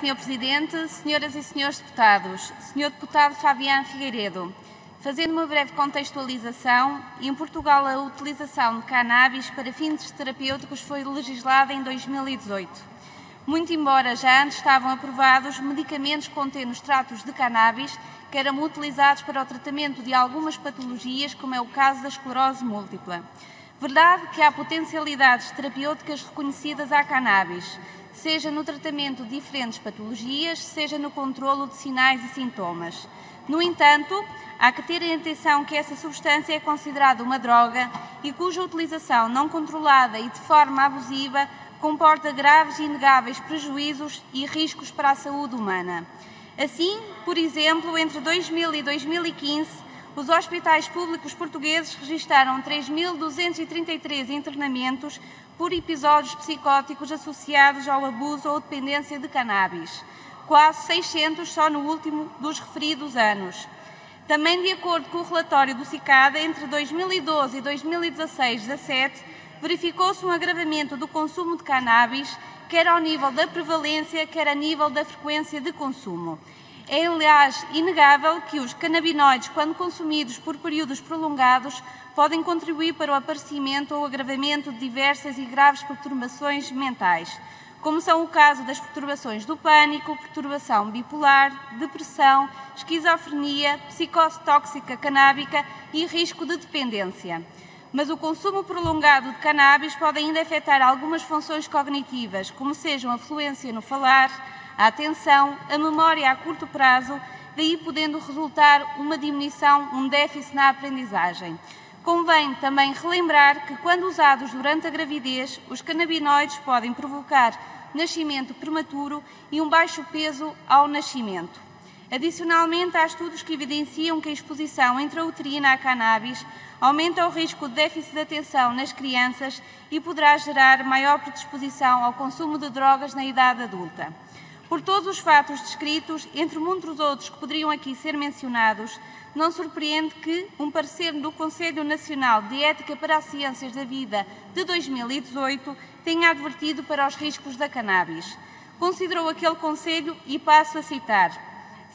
Senhor Presidente, senhoras e senhores deputados, Senhor Deputado Fabiano Figueiredo, fazendo uma breve contextualização, em Portugal a utilização de cannabis para fins terapêuticos foi legislada em 2018. Muito embora já antes estavam aprovados medicamentos contendo extratos de cannabis que eram utilizados para o tratamento de algumas patologias, como é o caso da esclerose múltipla. Verdade que há potencialidades terapêuticas reconhecidas à cannabis, seja no tratamento de diferentes patologias, seja no controlo de sinais e sintomas. No entanto, há que ter em atenção que essa substância é considerada uma droga e cuja utilização não controlada e de forma abusiva comporta graves e inegáveis prejuízos e riscos para a saúde humana. Assim, por exemplo, entre 2000 e 2015, os hospitais públicos portugueses registaram 3.233 internamentos por episódios psicóticos associados ao abuso ou dependência de cannabis, quase 600 só no último dos referidos anos. Também, de acordo com o relatório do CICADA, entre 2012 e 2016-17, verificou-se um agravamento do consumo de cannabis, quer ao nível da prevalência, quer a nível da frequência de consumo. É, aliás, inegável que os canabinoides, quando consumidos por períodos prolongados, podem contribuir para o aparecimento ou agravamento de diversas e graves perturbações mentais, como são o caso das perturbações do pânico, perturbação bipolar, depressão, esquizofrenia, psicose tóxica canábica e risco de dependência. Mas o consumo prolongado de cannabis pode ainda afetar algumas funções cognitivas, como sejam a fluência no falar, a atenção, a memória a curto prazo, daí podendo resultar uma diminuição, um déficit na aprendizagem. Convém também relembrar que, quando usados durante a gravidez, os canabinoides podem provocar nascimento prematuro e um baixo peso ao nascimento. Adicionalmente, há estudos que evidenciam que a exposição intrauterina à cannabis aumenta o risco de déficit de atenção nas crianças e poderá gerar maior predisposição ao consumo de drogas na idade adulta. Por todos os fatos descritos, entre muitos outros que poderiam aqui ser mencionados, não surpreende que um parecer do Conselho Nacional de Ética para as Ciências da Vida de 2018 tenha advertido para os riscos da cannabis. Considerou aquele Conselho, e passo a citar,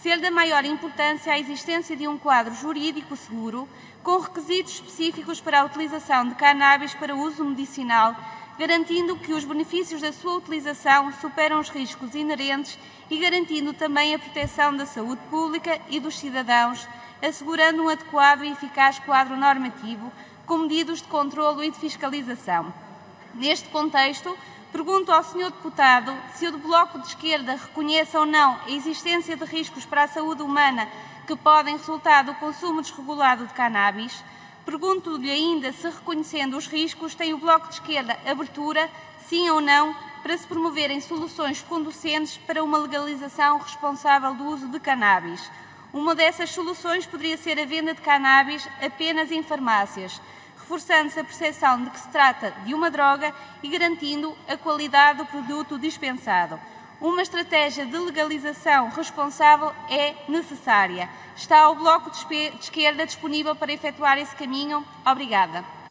ser da maior importância a existência de um quadro jurídico seguro, com requisitos específicos para a utilização de cannabis para uso medicinal garantindo que os benefícios da sua utilização superam os riscos inerentes e garantindo também a proteção da saúde pública e dos cidadãos, assegurando um adequado e eficaz quadro normativo com medidas de controlo e de fiscalização. Neste contexto, pergunto ao Sr. Deputado se o Bloco de Esquerda reconhece ou não a existência de riscos para a saúde humana que podem resultar do consumo desregulado de cannabis, Pergunto-lhe ainda se, reconhecendo os riscos, tem o Bloco de Esquerda abertura, sim ou não, para se promoverem soluções conducentes para uma legalização responsável do uso de cannabis. Uma dessas soluções poderia ser a venda de cannabis apenas em farmácias, reforçando-se a percepção de que se trata de uma droga e garantindo a qualidade do produto dispensado. Uma estratégia de legalização responsável é necessária. Está o Bloco de Esquerda disponível para efetuar esse caminho? Obrigada.